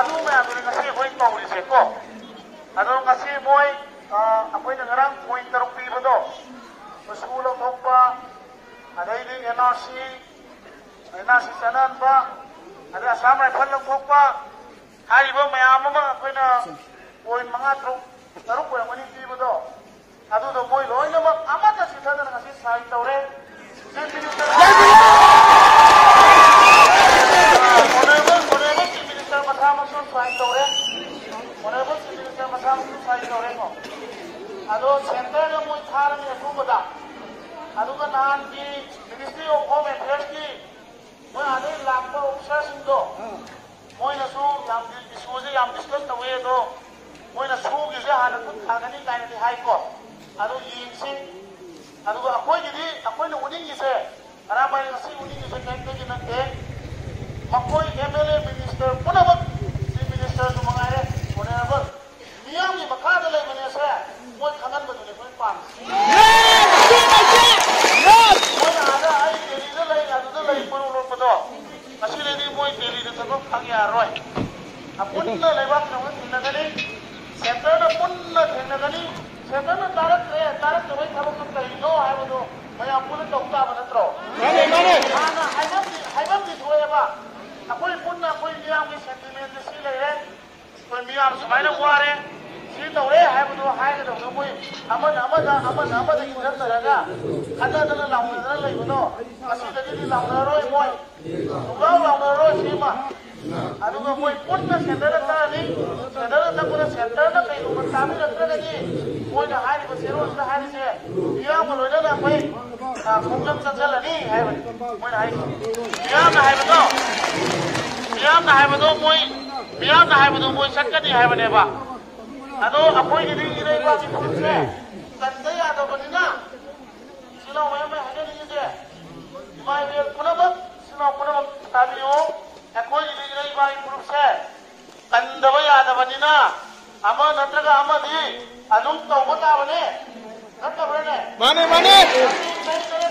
아동의 아들은 같이 보인다 우리 셋고 아동 같이 모이 아보이는 거랑 보인다로 비분도 수로 동파 아레이디 에너시 에너시 사는바 아레 아사마의 팔로 동파 하리보 매 아무마 아보이나 보인 망아 동 다로 보여 머니 비분도 아도도 보이 로이나 막 아마다 시사는 같이 사이다 우리 discuss tawe do. Mo na su gi je hana kun thagani kai ni hai ko. Ado yin sing ado akoy gi akoy na uning gi se. Ara mai na si uning gi se kai kai na ke. ꯃꯈꯣꯏ M L A minister ꯄꯨꯝꯅꯃꯛ chief ꯃꯤꯅꯤꯁꯇꯔꯁꯨ punna lebak namun punna kali center na punna thenna kali center na tarak re tarak to bhai sabak tum kahi no hai wo no bhai apun to ukta ban tro mane mane ha na i have i have this way ba apun punna apun ye am ki sentiment se le re koi mi am samay na ko are ꯇꯧꯔꯦ ꯍꯥꯏꯕꯗꯨ ꯍꯥꯏꯒꯗꯕꯗꯣ ꯃꯣꯏ ꯑꯃꯅ ꯑꯃꯗ ꯑꯃꯅ ꯑꯃꯗ ꯏꯟꯊꯠꯅꯔꯒ ꯈꯟꯅꯗꯅ ꯂꯥꯎꯅꯗꯅ ꯂꯩꯕꯗꯣ ꯉꯁꯤꯗꯒꯤꯗꯤ ꯂꯥꯎꯅꯔꯣꯏ ꯃꯣꯏ ꯁꯨꯡꯂꯥꯎ ꯂꯥꯎꯅꯔꯣꯏ ꯁꯤꯃ ꯑꯗꯨꯒ ꯃꯣꯏ ꯄꯨꯟꯅ ꯁꯦꯟꯇꯔꯗ ꯇꯛꯑꯅꯤ ꯁꯦꯟꯇꯔꯗ ꯇꯛꯄꯗ ꯁꯦꯟꯇꯔꯅ ꯀꯩꯒꯨꯝꯕ ꯇꯥꯕꯤꯔꯛꯇ꯭ꯔꯒꯗꯤ ꯃꯣꯏꯅ ꯍꯥꯏꯔꯤꯕ ꯆꯦꯔꯣꯜꯁꯤꯗ ꯍꯥꯏꯔꯤꯁꯦ ꯃꯤꯌꯥꯝꯒ ꯂꯣꯏꯅꯅ ꯑꯩꯈꯣꯏ ꯈꯣꯡꯖꯪ ꯆꯪꯁꯤꯜꯂꯅꯤ ꯍꯥꯏꯕꯅꯤ ꯃꯣꯏꯅ ꯍꯥꯏꯁꯦ ꯃꯤꯌꯥꯝꯅ ꯍꯥꯏꯕꯗꯣ ꯃꯤꯌꯥꯝꯅ ꯍꯥꯏꯕꯗꯣ ꯃꯣꯏ ꯃꯤꯌꯥꯝꯅ ꯍꯥꯏꯕꯗꯣ ꯃꯣꯏ ꯆꯠꯀꯅꯤ ꯍꯥꯏꯕꯅꯦꯕ ꯑꯗꯣ ꯑꯩꯈꯣꯏꯒꯤꯗꯤ ꯏꯔꯩꯕꯥꯛꯀꯤ ꯐꯨꯔꯤꯠꯁꯦ ꯀꯟꯗ ꯌꯥꯗꯕꯅꯤꯅ ꯏꯆꯤꯜ ꯏꯅꯥꯎ ꯃꯌꯥꯝ ꯃꯌꯥꯝ ꯍꯥꯏꯅꯔꯤꯁꯦ ꯏꯃꯥ ꯏꯕꯦꯜ ꯄꯨꯝꯅꯃꯛ ꯏꯆꯤꯜ ꯏꯅꯥꯎ ꯄꯨꯝꯅꯃꯛ ꯇꯥꯕꯤꯌꯨ ꯑꯩꯈꯣꯏꯒꯤꯗꯤ ꯏꯔꯩꯕꯥꯛꯀꯤ ꯐꯨꯔꯨꯞꯁꯦ ꯀꯟꯗꯕ ꯌꯥꯗꯕꯅꯤꯅ ꯑꯃ ꯅꯠꯇ꯭ꯔꯒ ꯑꯃꯗꯤ ꯑꯗꯨꯝ ꯇꯧꯕ ꯇꯥꯕꯅꯦ ꯅꯠꯇꯕ꯭ꯔꯅꯦ ꯃꯥꯅꯦ ꯃꯥꯅꯦ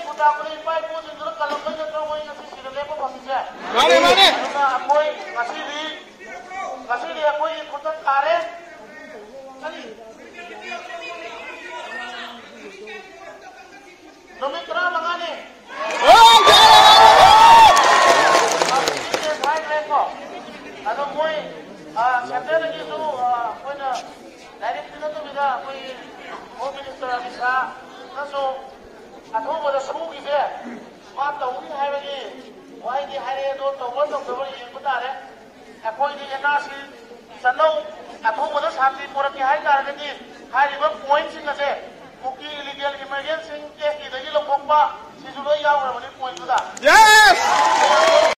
ꯈꯨꯗꯥ ꯈꯨꯗ ꯏꯄꯥ ꯏꯄꯨꯁꯤꯡꯗꯨꯅ ꯀꯜꯂꯝꯕ ꯅꯠꯇ꯭ꯔ ꯃꯣꯏ ꯉꯁꯤ ꯁꯤꯗ ꯂꯦꯞꯄ ꯐꯪꯉꯤꯁꯦ ꯃꯥꯅꯦ ꯃꯥꯅꯦ ꯑꯗꯨꯅ ꯑꯩꯈꯣꯏ ꯉꯁꯤꯗꯤ ꯉꯁꯤꯗꯤ ꯑꯩꯈꯣꯏꯒꯤ ꯈꯨꯠꯇ ꯇꯥꯔꯦ ꯑꯩꯈꯣꯏꯗꯤ ꯑꯦꯟ ꯑꯥꯔ ꯁꯤ ꯆꯠꯅꯧ शान्ति पूरक हाई कार्यक्रम हाई इबो सिंह से